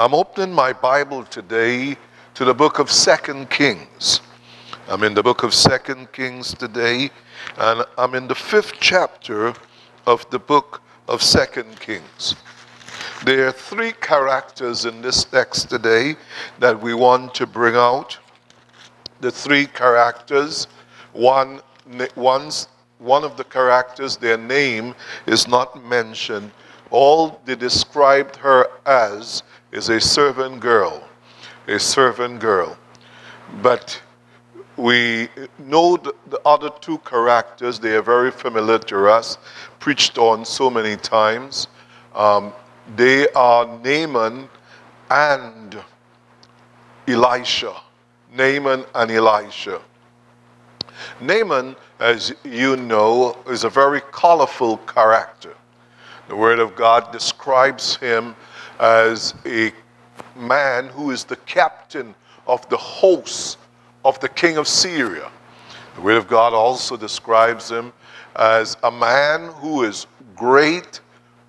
I'm opening my Bible today to the book of Second Kings. I'm in the book of Second Kings today, and I'm in the fifth chapter of the book of Second Kings. There are three characters in this text today that we want to bring out. The three characters, one, one's, one of the characters, their name is not mentioned. All they described her as is a servant girl, a servant girl. But we know the, the, other two characters, they are very familiar to us, preached on so many times. Um, they are Naaman and Elisha. Naaman and Elisha. Naaman, as you know, is a very colorful character. The Word of God describes him as a man who is the captain of the hosts of the king of Syria. The Word of God also describes him as a man who is great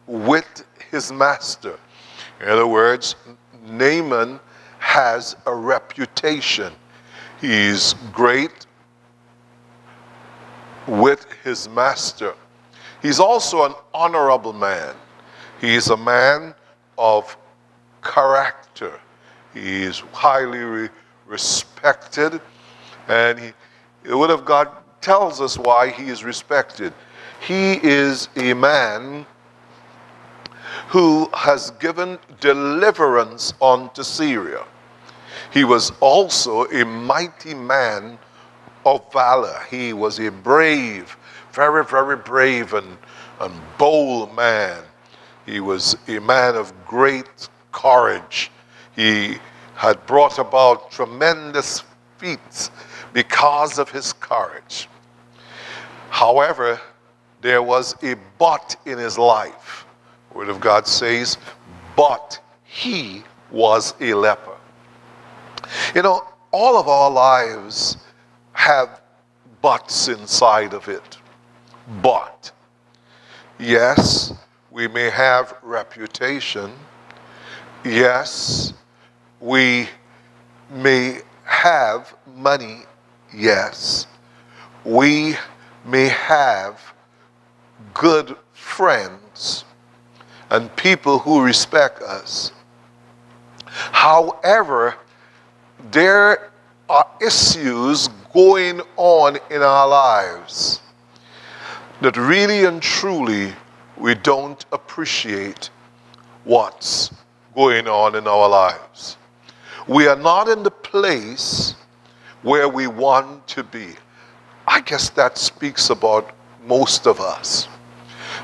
with his master. In other words, Naaman has a reputation. He's great with his master. He's also an honorable man. He's a man of character. He is highly re respected, and he, Word of God tells us why he is respected. He is a man who has given deliverance unto Syria. He was also a mighty man of valor. He was a brave, very, very brave and, and bold man. He was a man of great courage. He had brought about tremendous feats because of his courage. However, there was a but in his life. Word of God says, but he was a leper. You know, all of our lives have buts inside of it. But, yes, we may have reputation. Yes, we may have money. Yes, we may have good friends and people who respect us. However, there are issues going on in our lives that really and truly we don't appreciate what's going on in our lives. We are not in the place where we want to be. I guess that speaks about most of us.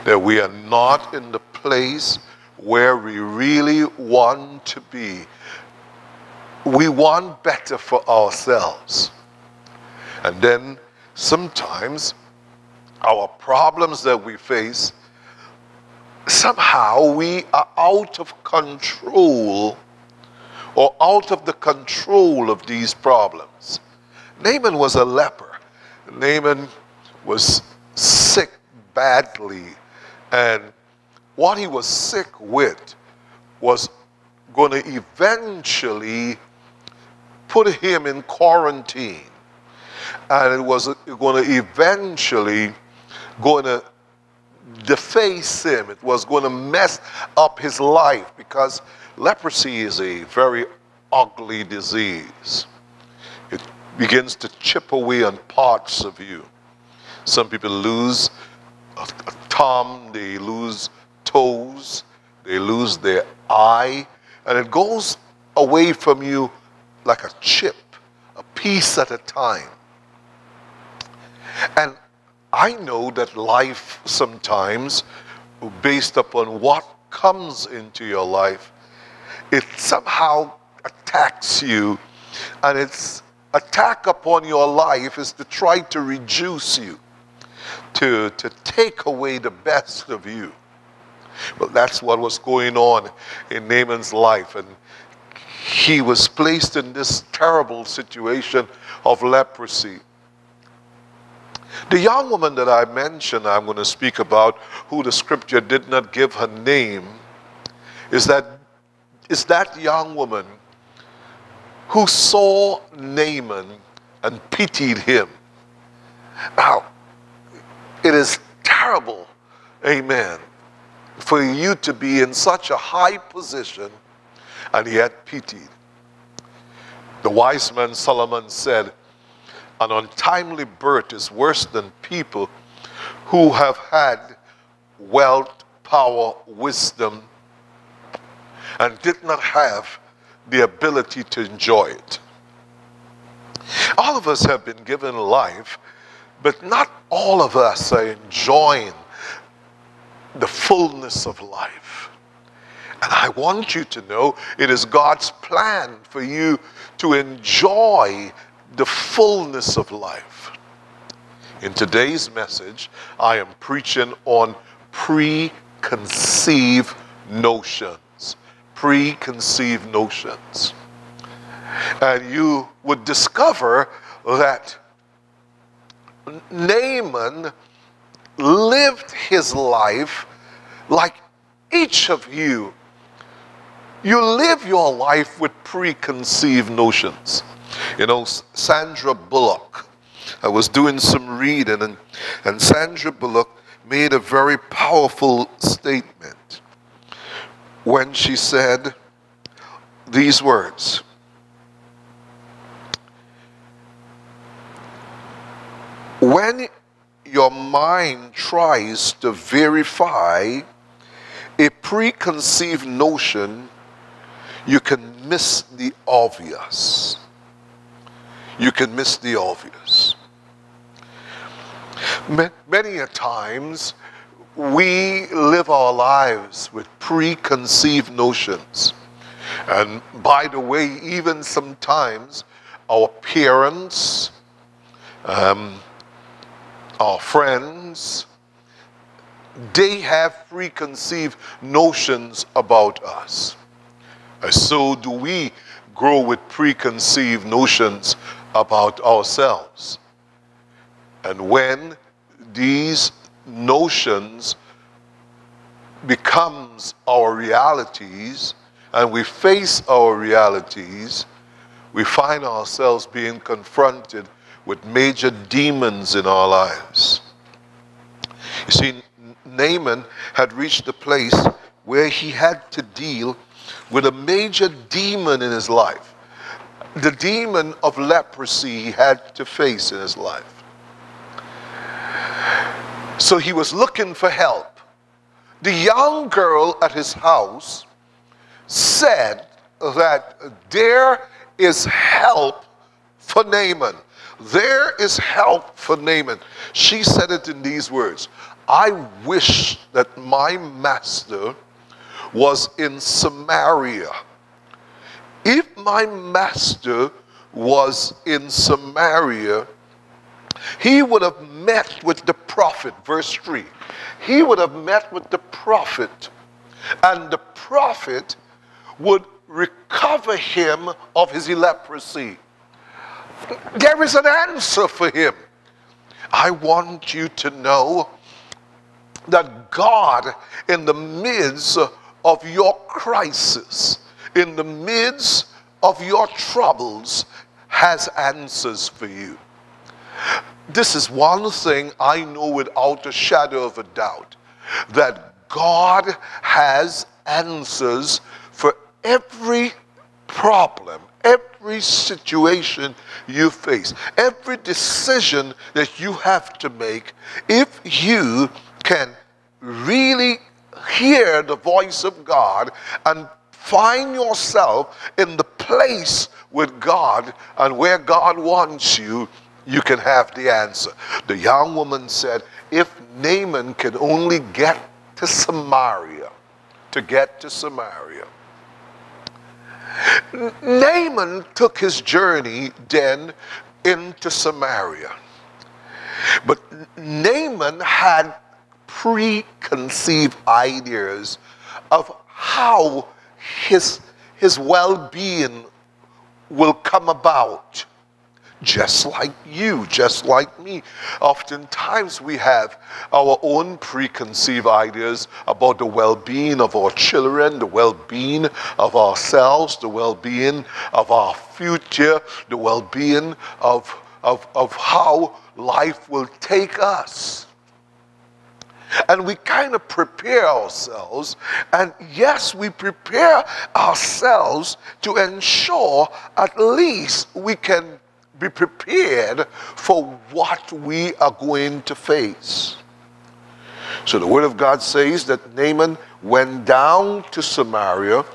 That we are not in the place where we really want to be. We want better for ourselves. And then sometimes our problems that we face somehow we are out of control or out of the control of these problems. Naaman was a leper. Naaman was sick badly, and what he was sick with was going to eventually put him in quarantine. And it was going to eventually going to deface him. It was going to mess up his life because leprosy is a very ugly disease. It begins to chip away on parts of you. Some people lose a, a thumb, they lose toes, they lose their eye, and it goes away from you like a chip, a piece at a time. And I know that life sometimes, based upon what comes into your life, it somehow attacks you. And its attack upon your life is to try to reduce you, to, to take away the best of you. Well, that's what was going on in Naaman's life. And he was placed in this terrible situation of leprosy. The young woman that I mentioned, I'm going to speak about, who the scripture did not give her name, is that is that young woman who saw Naaman and pitied him. Now, it is terrible, amen, for you to be in such a high position and yet pitied. The wise man Solomon said, An untimely birth is worse than people who have had wealth, power, wisdom, and did not have the ability to enjoy it. All of us have been given life, but not all of us are enjoying the fullness of life. And I want you to know it is God's plan for you to enjoy the fullness of life. In today's message, I am preaching on preconceived notions. Preconceived notions. And you would discover that Naaman lived his life like each of you. You live your life with preconceived notions. You know, Sandra Bullock, I was doing some reading, and, and Sandra Bullock made a very powerful statement when she said these words When your mind tries to verify a preconceived notion, you can miss the obvious. You can miss the obvious. Many a times, we live our lives with preconceived notions. And by the way, even sometimes our parents, um, our friends, they have preconceived notions about us. So do we grow with preconceived notions about ourselves. And when these notions becomes our realities and we face our realities, we find ourselves being confronted with major demons in our lives. You see, Naaman had reached a place where he had to deal with a major demon in his life. The demon of leprosy he had to face in his life. So he was looking for help. The young girl at his house said that there is help for Naaman. There is help for Naaman. She said it in these words I wish that my master was in Samaria. If my master was in Samaria, he would have met with the prophet, verse 3. He would have met with the prophet, and the prophet would recover him of his leprosy. There is an answer for him. I want you to know that God, in the midst of your crisis, in the midst of your troubles, has answers for you. This is one thing I know without a shadow of a doubt that God has answers for every problem, every situation you face, every decision that you have to make, if you can really hear the voice of God and find yourself in the place with God and where God wants you, you can have the answer. The young woman said, if Naaman can only get to Samaria, to get to Samaria, Naaman took his journey then into Samaria. But Naaman had preconceived ideas of how his, his well being will come about. just like you, just like me. Oftentimes we have our own preconceived ideas about the well being of our children, the well being of ourselves, the well being of our future, the well being of, of, of how life will take us. And we kind of prepare ourselves. And yes, we prepare ourselves to ensure at least we can be prepared for what we are going to face. So the word of God says that Naaman went down to Samaria,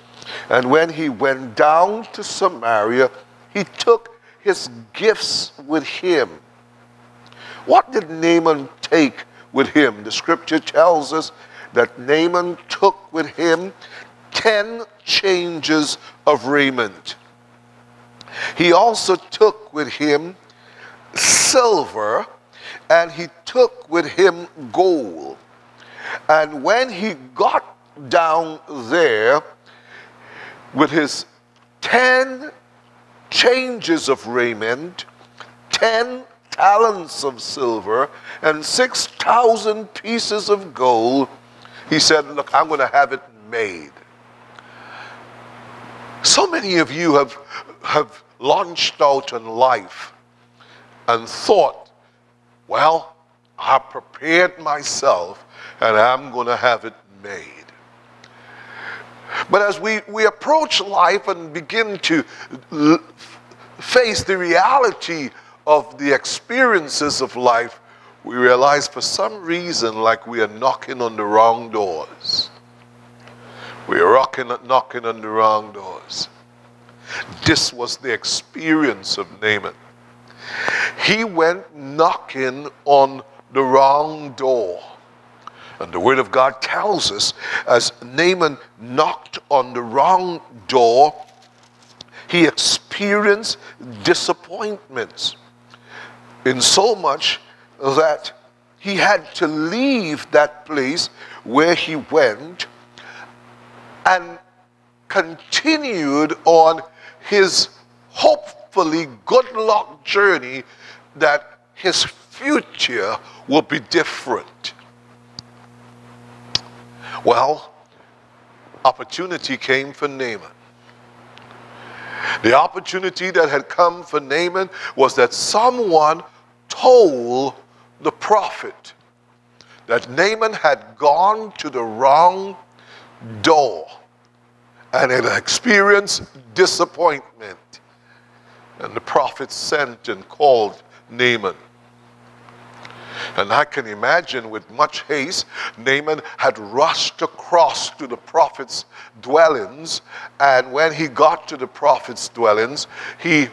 and when he went down to Samaria, he took his gifts with him. What did Naaman take with him? The scripture tells us that Naaman took with him 10 changes of raiment. He also took with him silver and he took with him gold. And when he got down there with his 10 changes of raiment, 10 talents of silver, and 6,000 pieces of gold, he said, Look, I'm going to have it made. So many of you have, have launched out in life and thought, well, I prepared myself and I'm going to have it made. But as we, we approach life and begin to face the reality of the experiences of life, we realize for some reason like we are knocking on the wrong doors. We are rocking, knocking on the wrong doors. This was the experience of Naaman. He went knocking on the wrong door. And the Word of God tells us as Naaman knocked on the wrong door, he experienced disappointments in so much that he had to leave that place where he went and continued on his hopefully good luck journey that his future will be different. Well, opportunity came for Naaman. The opportunity that had come for Naaman was that someone told the prophet that Naaman had gone to the wrong door and had experienced disappointment. And the prophet sent and called Naaman. And I can imagine with much haste, Naaman had rushed across to the prophet's dwellings. And when he got to the prophet's dwellings, he,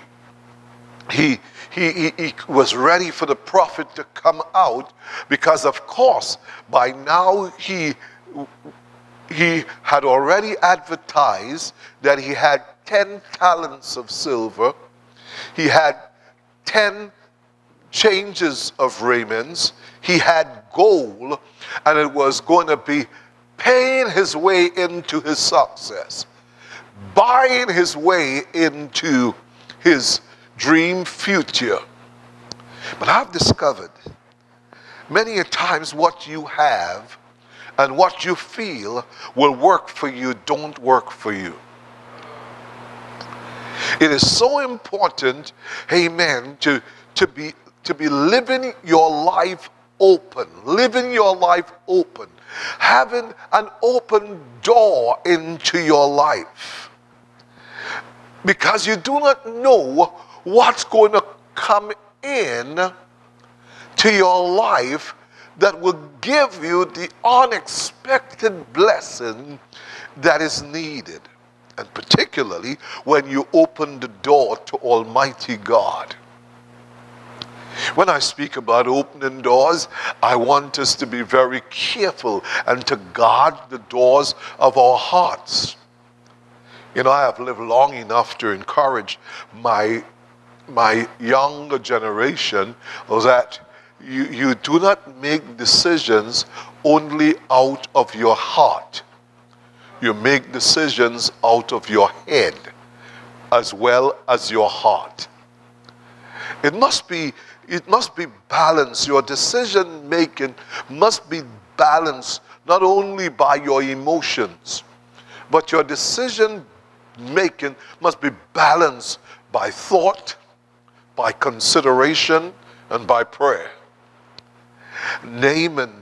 he, he, he, he, was ready for the prophet to come out because, of course, by now he he had already advertised that he had 10 talents of silver, he had 10 changes of raiments, he had gold, and it was going to be paying his way into his success, buying his way into his dream future. But I've discovered many a times what you have and what you feel will work for you don't work for you. It is so important, amen, to, to, be, to be living your life open, living your life open, having an open door into your life. Because you do not know what's going to come in to your life that will give you the unexpected blessing that is needed. And particularly when you open the door to Almighty God. When I speak about opening doors, I want us to be very careful and to guard the doors of our hearts. You know, I have lived long enough to encourage my, my younger generation that you, you do not make decisions only out of your heart. You make decisions out of your head as well as your heart. It must be, it must be balanced. Your decision making must be balanced not only by your emotions, but your decision making must be balanced by thought, by consideration, and by prayer. Naaman,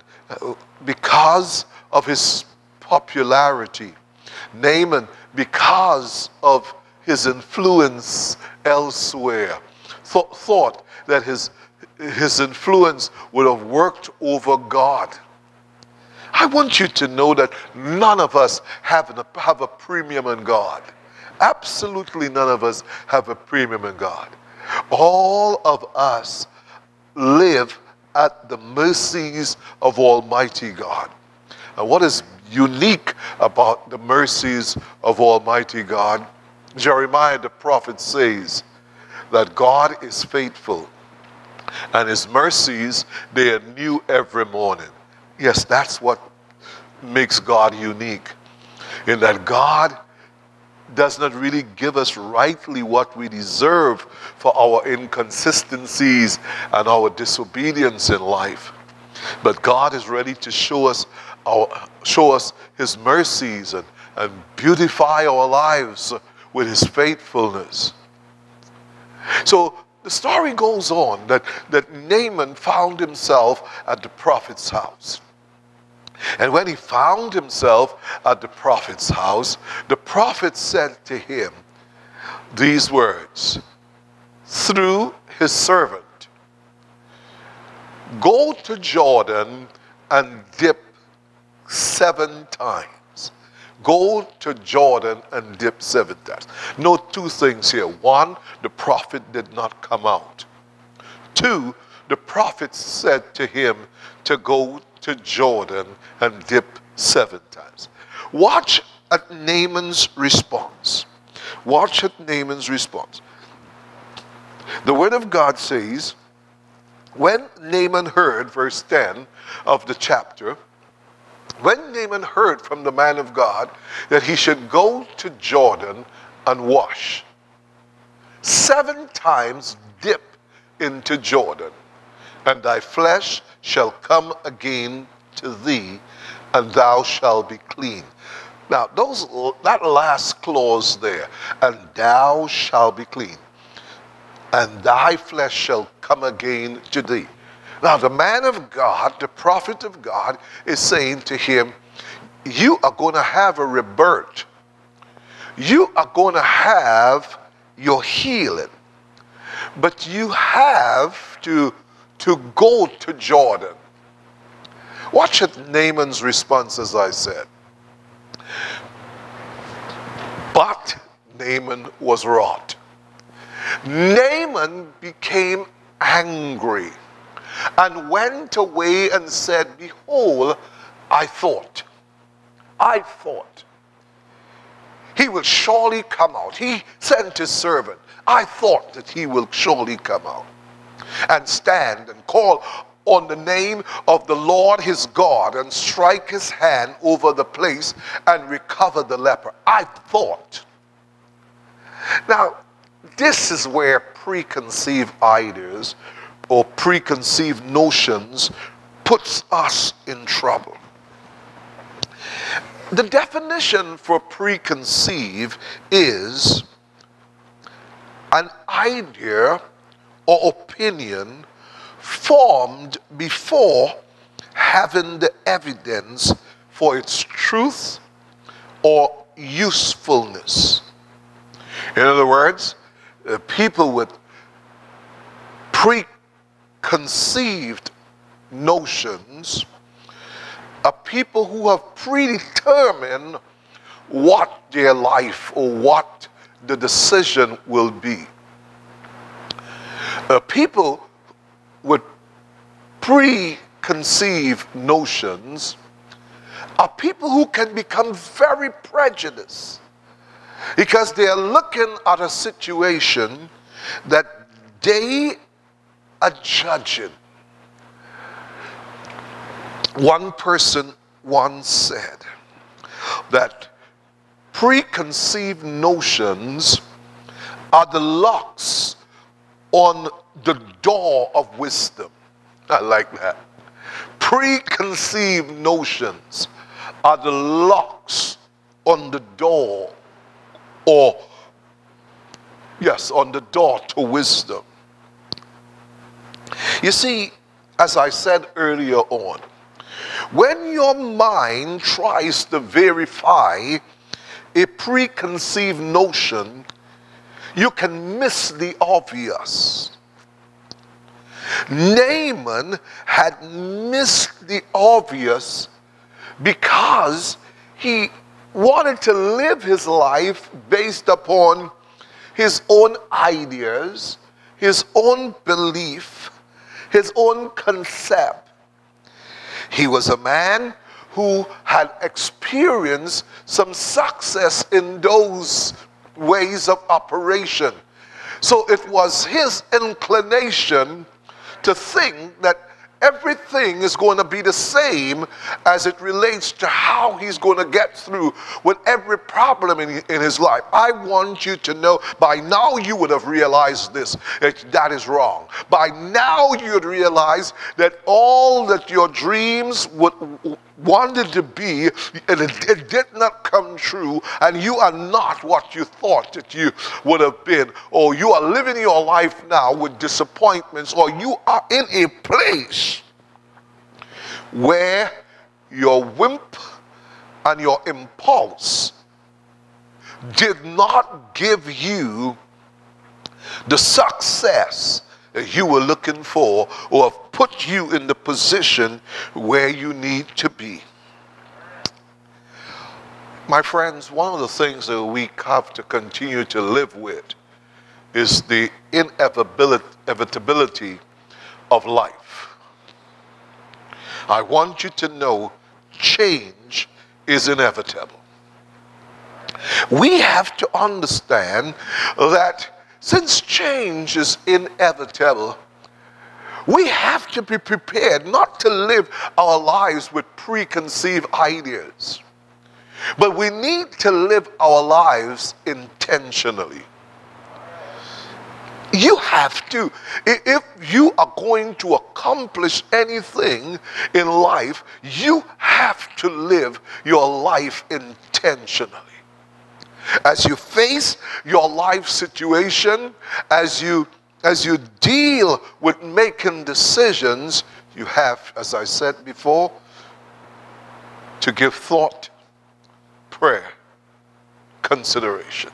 because of his popularity, Naaman, because of his influence elsewhere, th- thought that his, his influence would have worked over God. I want you to know that none of us have, an, have a premium in God. Absolutely none of us have a premium in God. All of us live at the mercies of Almighty God. And what is unique about the mercies of Almighty God? Jeremiah the prophet says that God is faithful and his mercies they are new every morning. Yes, that's what makes God unique. In that God does not really give us rightly what we deserve for our inconsistencies and our disobedience in life. But God is ready to show us our, show us his mercies and, and beautify our lives with his faithfulness. So the story goes on that, that Naaman found himself at the prophet's house. And when he found himself at the prophet's house, the prophet said to him these words through his servant Go to Jordan and dip seven times. Go to Jordan and dip seven times. Note two things here. One, the prophet did not come out. Two, the prophet said to him to go to Jordan and dip seven times. Watch at Naaman's response. Watch at Naaman's response. The Word of God says, when Naaman heard, verse 10 of the chapter, when Naaman heard from the man of God that he should go to Jordan and wash, seven times dip into Jordan, and thy flesh shall come again to thee, and thou shalt be clean. Now, those that last clause there, and thou shalt be clean, and thy flesh shall come again to thee. Now, the man of God, the prophet of God, is saying to him, You are going to have a rebirth. You are going to have your healing. But you have to to go to Jordan. Watch it, Naaman's response, as I said. But Naaman was wrought. Naaman became angry and went away and said, Behold, I thought, I thought he will surely come out. He sent his servant. I thought that he will surely come out and stand and call on the name of the Lord his God and strike his hand over the place and recover the leper. I thought. Now, this is where preconceived ideas or preconceived notions puts us in trouble. The definition for preconceive is an idea or opinion formed before having the evidence for its truth or usefulness. In other words, people with preconceived notions are people who have predetermined what their life or what the decision will be uh, people with preconceived notions are people who can become very prejudiced because they are looking at a situation that they are judging. One person once said that preconceived notions are the locks on the door of wisdom. I like that. Preconceived notions are the locks on the door, or, yes, on the door to wisdom. You see, as I said earlier on, when your mind tries to verify a preconceived notion, you can miss the obvious. Naaman had missed the obvious because he wanted to live his life based upon his own ideas, his own belief, his own concept. He was a man who had experienced some success in those ways of operation. So it was his inclination to think that everything is going to be the same as it relates to how he's going to get through with every problem in, in his life. I want you to know by now you would have realized this that that is wrong. By now you'd realize that all that your dreams would wanted to be and it, it did not come true and you are not what you thought that you would have been or you are living your life now with disappointments or you are in a place where your wimp and your impulse did not give you the success you were looking for or have put you in the position where you need to be. My friends, one of the things that we have to continue to live with is the inevitability of life. I want you to know change is inevitable. We have to understand that since change is inevitable, we have to be prepared not to live our lives with preconceived ideas, but we need to live our lives intentionally. You have to. If you are going to accomplish anything in life, you have to live your life intentionally as you face your life situation, as you as you deal with making decisions, you have, as I said before, to give thought, prayer, consideration.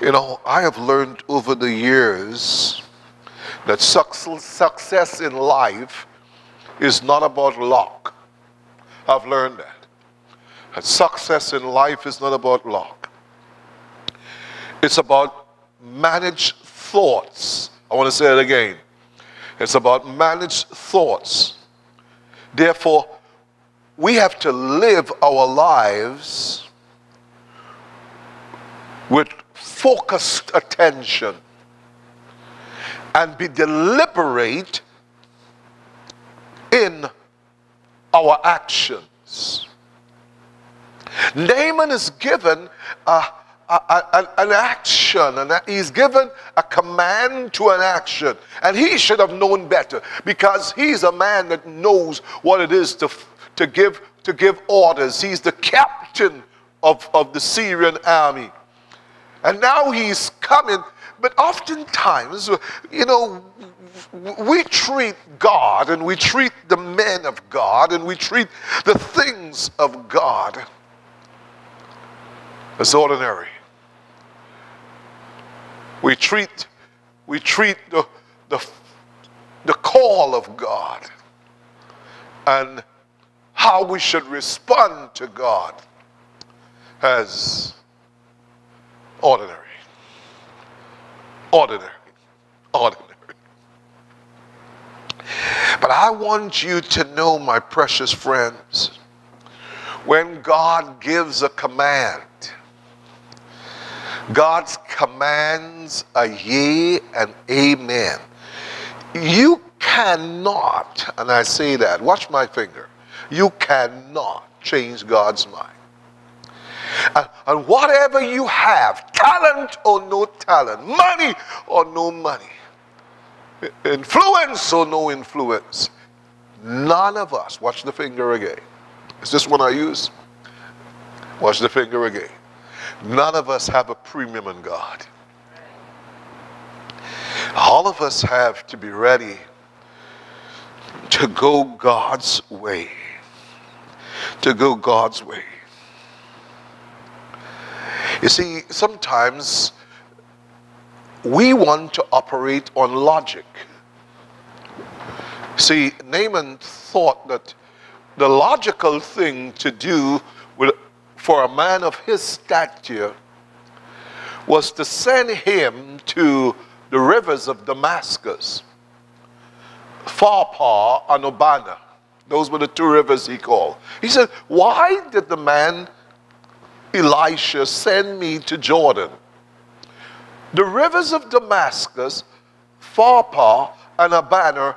You know, I have learned over the years that success in life is not about luck. I've learned that. Success in life is not about luck. It's about managed thoughts. I want to say it again. It's about managed thoughts. Therefore, we have to live our lives with focused attention and be deliberate in our actions. Naaman is given a, a, a, an action, and he's given a command to an action. And he should have known better because he's a man that knows what it is to, to, give, to give orders. He's the captain of, of the Syrian army. And now he's coming. But oftentimes, you know, we treat God and we treat the men of God and we treat the things of God as ordinary. We treat, we treat the, the, the call of God and how we should respond to God as ordinary. Ordinary. Ordinary. But I want you to know, my precious friends, when God gives a command, God's commands are yea and amen. You cannot, and I say that, watch my finger, you cannot change God's mind. And, and whatever you have, talent or no talent, money or no money, influence or no influence, none of us, watch the finger again. Is this one I use? Watch the finger again. None of us have a premium in God. All of us have to be ready to go God's way. To go God's way. You see, sometimes we want to operate on logic. See, Naaman thought that the logical thing to do for a man of his stature was to send him to the rivers of Damascus, Pharpar and Abana. Those were the two rivers he called. He said, Why did the man Elisha send me to Jordan? The rivers of Damascus, Pharpar, and Abana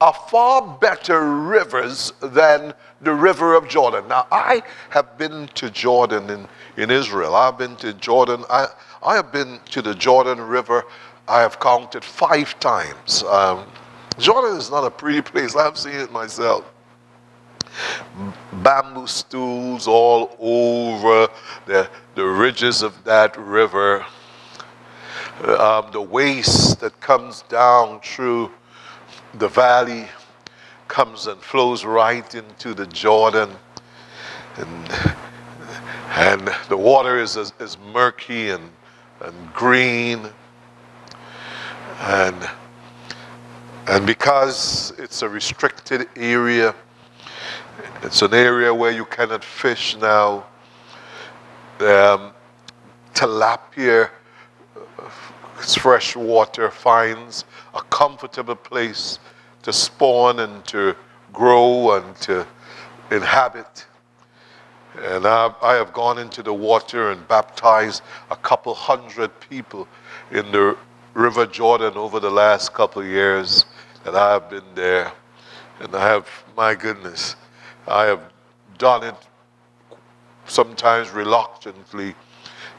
are far better rivers than the river of Jordan. Now, I have been to Jordan in, in Israel. I've been to Jordan. I, I have been to the Jordan River I have counted five times. Um, Jordan is not a pretty place. I've seen it myself. Bamboo stools all over the, the ridges of that river. Um, the waste that comes down through the valley comes and flows right into the Jordan. And, and the water is, is, is murky and, and green and and because it's a restricted area, it's an area where you cannot fish now. Um, tilapia, it's fresh water, finds a comfortable place to spawn and to grow and to inhabit. And I, I have gone into the water and baptized a couple hundred people in the River Jordan over the last couple of years that I have been there. And I have, my goodness, I have done it sometimes reluctantly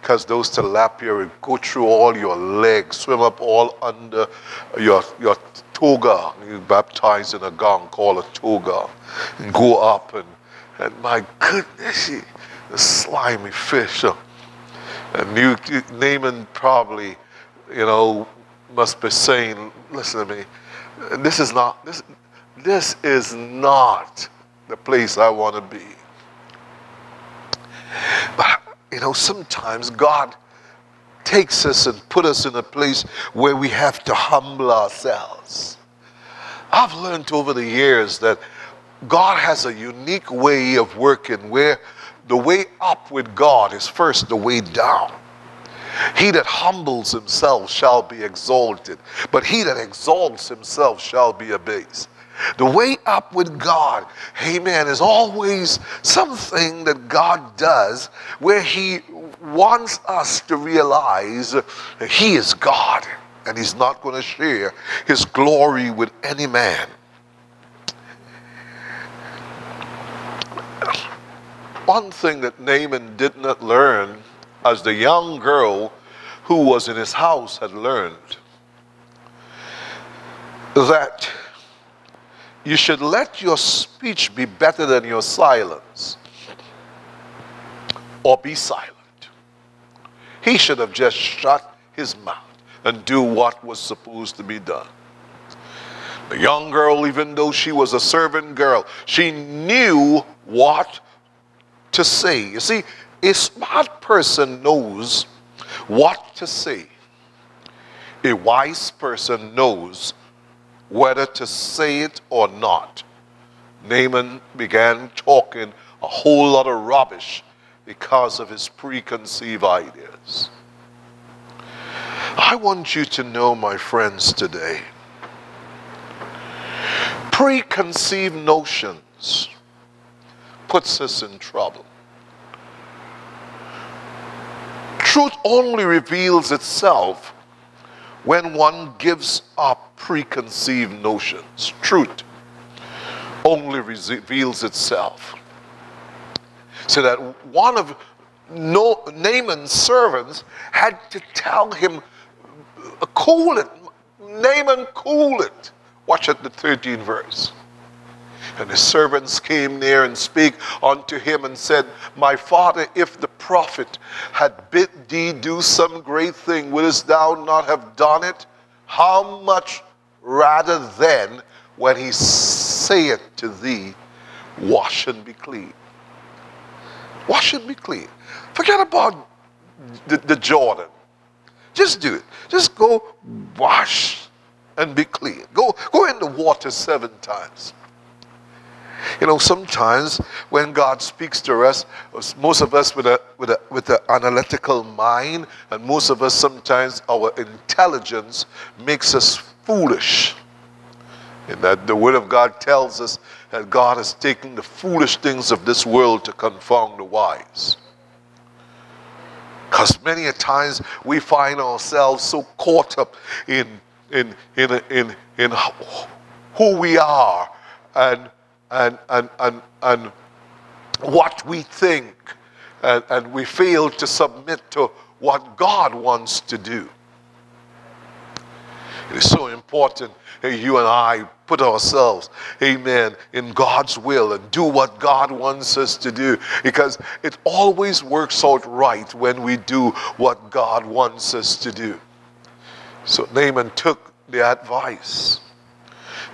because those tilapia will go through all your legs, swim up all under your, your toga. You baptize in a gong called a toga and go up and, and my goodness, the slimy fish. And you, Naaman probably you know, must be saying, listen to me, this is not, this, this is not the place I want to be. But, you know, sometimes God takes us and put us in a place where we have to humble ourselves. I've learned over the years that God has a unique way of working where the way up with God is first the way down. He that humbles himself shall be exalted, but he that exalts himself shall be abased. The way up with God, amen, is always something that God does where He wants us to realize that He is God and He's not going to share His glory with any man. One thing that Naaman did not learn as the young girl who was in his house had learned that you should let your speech be better than your silence or be silent. He should have just shut his mouth and do what was supposed to be done. The young girl, even though she was a servant girl, she knew what to say. You see, a smart person knows what to say. A wise person knows whether to say it or not. Naaman began talking a whole lot of rubbish because of his preconceived ideas. I want you to know, my friends, today, preconceived notions puts us in trouble. Truth only reveals itself when one gives up preconceived notions. Truth only reveals itself. So that one of Naaman's servants had to tell him, cool it, Naaman cool it. Watch at the 13th verse. And his servants came near and spake unto him and said, My father, if the prophet had bid thee do some great thing, wouldst thou not have done it? How much rather then when he saith to thee, Wash and be clean? Wash and be clean. Forget about the, the Jordan. Just do it. Just go wash and be clean. Go, go in the water seven times. You know, sometimes when God speaks to us, most of us with a with a with an analytical mind, and most of us sometimes our intelligence makes us foolish. And that the Word of God tells us that God has taken the foolish things of this world to confound the wise. Because many a times we find ourselves so caught up in, in, in, in, in who we are and, and, and, and, and what we think, and, and we fail to submit to what God wants to do. It is so important you and I put ourselves, amen, in God's will and do what God wants us to do because it always works out right when we do what God wants us to do. So Naaman took the advice.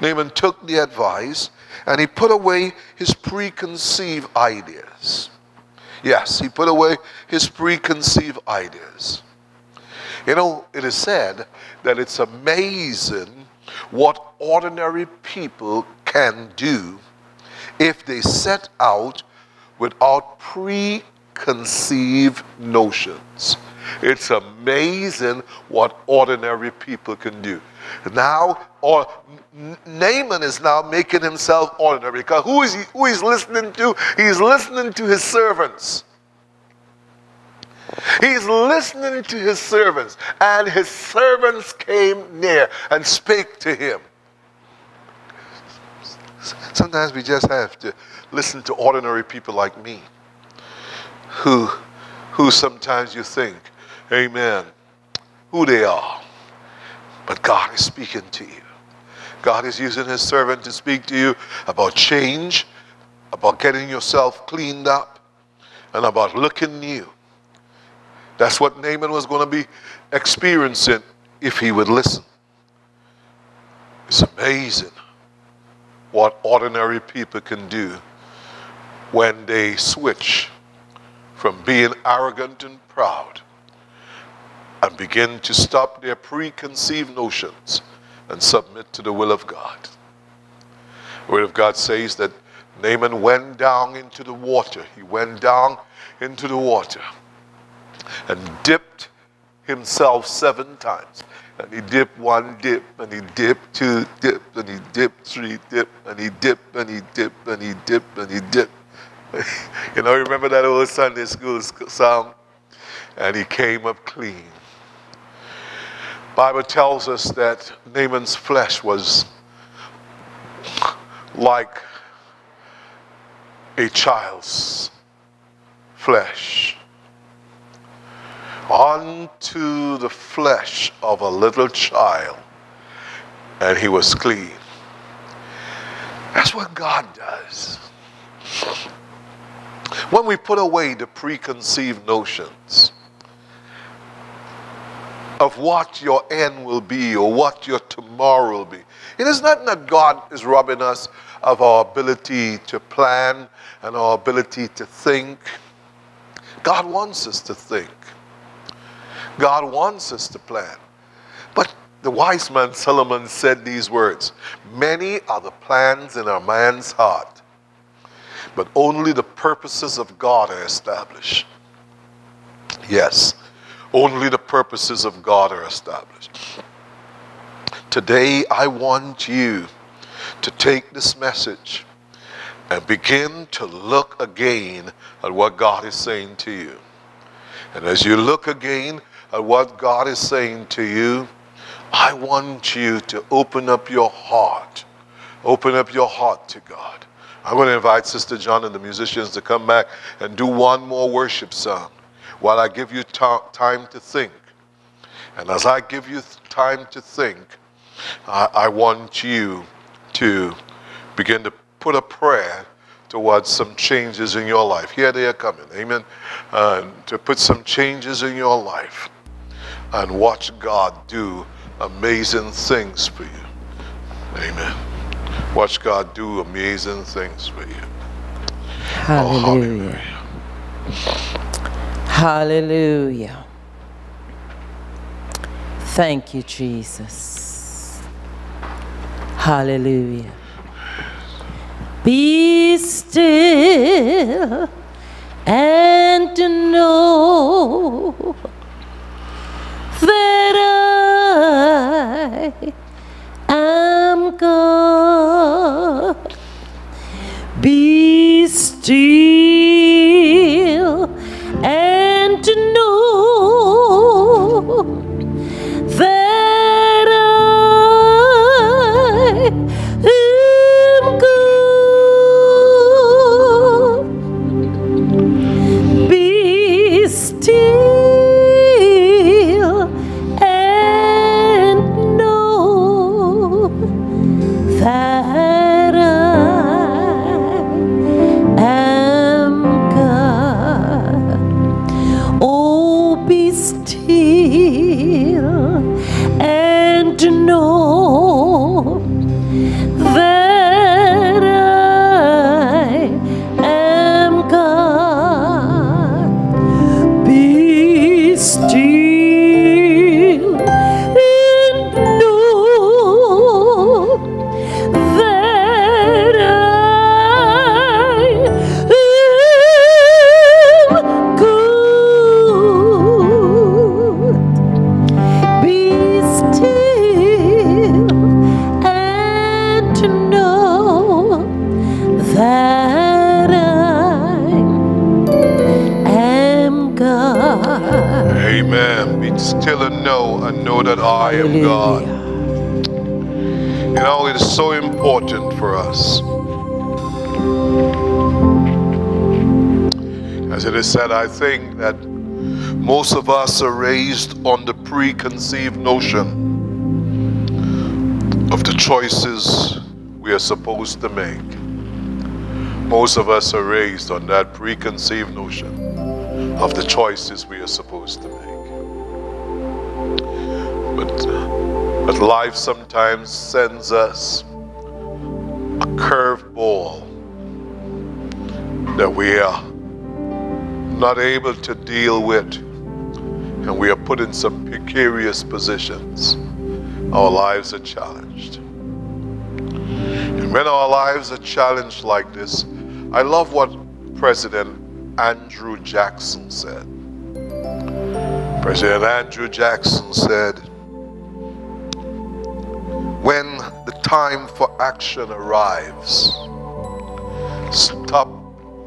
Naaman took the advice and he put away his preconceived ideas. Yes, he put away his preconceived ideas. You know, it is said that it's amazing what ordinary people can do if they set out without preconceived notions. It's amazing what ordinary people can do. Now, or Naaman is now making himself ordinary because who is he, who he's listening to? He's listening to his servants. He's listening to his servants, and his servants came near and spake to him. Sometimes we just have to listen to ordinary people like me, who, who sometimes you think, Amen, who they are. But God is speaking to you. God is using his servant to speak to you about change, about getting yourself cleaned up, and about looking new. That's what Naaman was going to be experiencing if he would listen. It's amazing what ordinary people can do when they switch from being arrogant and proud and begin to stop their preconceived notions and submit to the will of God. The Word of God says that Naaman went down into the water. He went down into the water and dipped himself seven times. And he dipped one dip, and he dipped two dip, and he dipped three dip, and he dipped, and he dipped, and he dipped, and he dipped. you know, remember that old Sunday school song? And he came up clean. Bible tells us that Naaman's flesh was like a child's flesh Unto the flesh of a little child, and he was clean. That's what God does. When we put away the preconceived notions of what your end will be or what your tomorrow will be, it is not that God is robbing us of our ability to plan and our ability to think. God wants us to think. God wants us to plan. But the wise man Solomon said these words Many are the plans in a man's heart, but only the purposes of God are established. Yes, only the purposes of God are established. Today, I want you to take this message and begin to look again at what God is saying to you. And as you look again at what God is saying to you, I want you to open up your heart. Open up your heart to God. I'm going to invite Sister John and the musicians to come back and do one more worship song while I give you time to think. And as I give you time to think, I, I want you to begin to put a prayer towards some changes in your life. Here they are coming, amen. Uh, to put some changes in your life and watch God do amazing things for you. Amen. Watch God do amazing things for you. Hallelujah. Hallelujah. Thank you, Jesus. Hallelujah. Be still and know that I am God. Be still and know think that most of us are raised on the preconceived notion of the choices we are supposed to make. Most of us are raised on that preconceived notion of the choices we are supposed to make. But, uh, but life sometimes sends us not able to deal with, and we are put in some precarious positions. Our lives are challenged. And when our lives are challenged like this, I love what President Andrew Jackson said. President Andrew Jackson said, When the time for action arrives, stop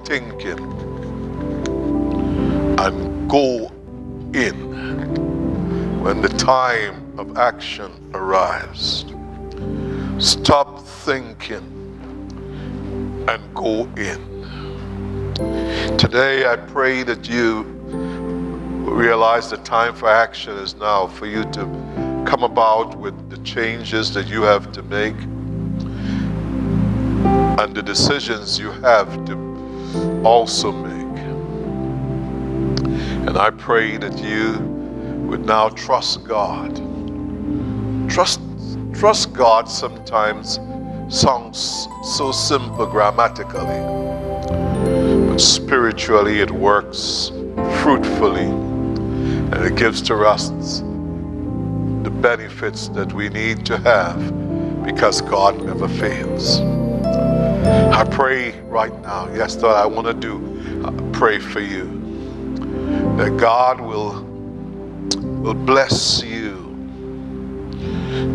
thinking and go in. When the time of action arrives, stop thinking and go in. Today, I pray that you realize the time for action is now for you to come about with the changes that you have to make and the decisions you have to also make. And I pray that you would now trust God. Trust, trust God sometimes sounds so simple grammatically, but spiritually it works fruitfully and it gives to us the benefits that we need to have because God never fails. I pray right now, yes, Lord, I want to do, uh, pray for you that God will, will bless you.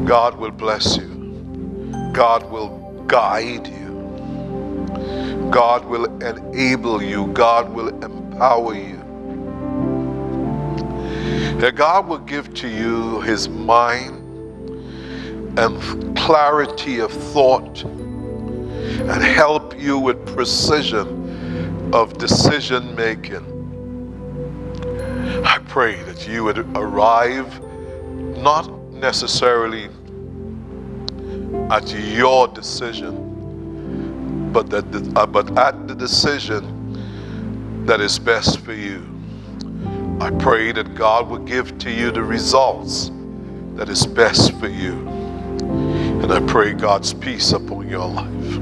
God will bless you. God will guide you. God will enable you. God will empower you. That God will give to you his mind and clarity of thought and help you with precision of decision making. I pray that you would arrive not necessarily at your decision, but, that the, uh, but at the decision that is best for you. I pray that God will give to you the results that is best for you. And I pray God's peace upon your life.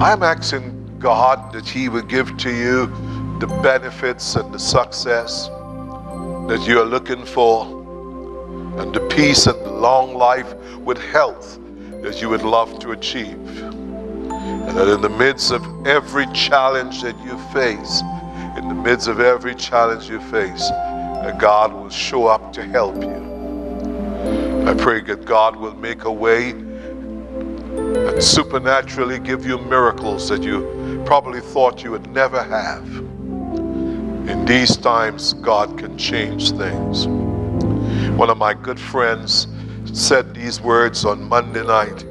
I'm asking God that He will give to you the benefits and the success that you are looking for, and the peace and the long life with health that you would love to achieve. And that in the midst of every challenge that you face, in the midst of every challenge you face, that God will show up to help you. I pray that God will make a way and supernaturally give you miracles that you probably thought you would never have. In these times, God can change things. One of my good friends said these words on Monday night.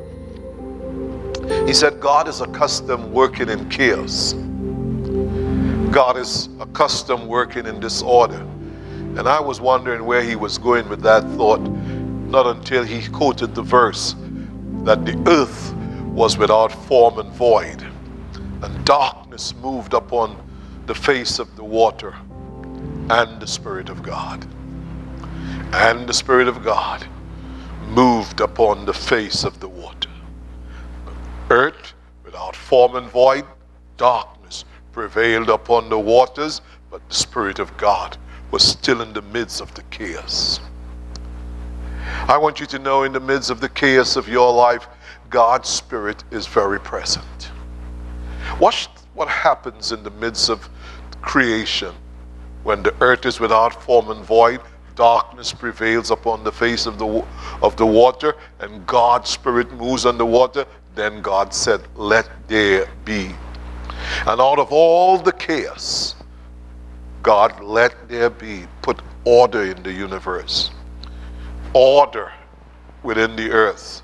He said, God is accustomed working in chaos. God is accustomed working in disorder. And I was wondering where he was going with that thought, not until he quoted the verse that the earth was without form and void, and darkness moved upon the face of the water, and the Spirit of God. And the Spirit of God moved upon the face of the water. Earth without form and void, darkness prevailed upon the waters, but the Spirit of God was still in the midst of the chaos. I want you to know in the midst of the chaos of your life, God's Spirit is very present. Watch what happens in the midst of creation? When the earth is without form and void darkness prevails upon the face of the of the water and God's spirit moves on the water then God said let there be. And out of all the chaos God let there be put order in the universe. Order within the earth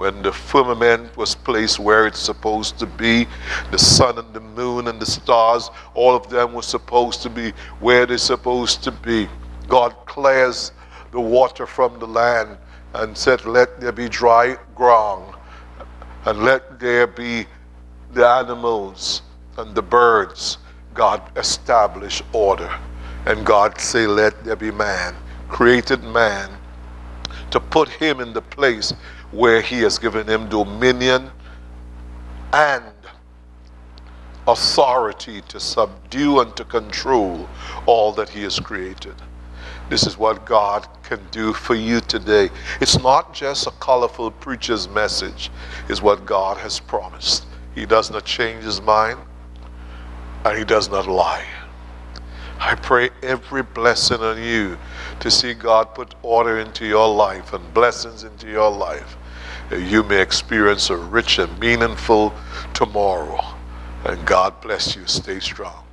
when the firmament was placed where it's supposed to be, the sun and the moon and the stars, all of them were supposed to be where they're supposed to be. God clears the water from the land and said, Let there be dry ground, and let there be the animals and the birds. God established order. And God say, Let there be man, created man, to put him in the place where he has given him dominion and authority to subdue and to control all that he has created. This is what God can do for you today. It's not just a colorful preacher's message, it's what God has promised. He does not change his mind and he does not lie. I pray every blessing on you to see God put order into your life and blessings into your life you may experience a rich and meaningful tomorrow. And God bless you. Stay strong.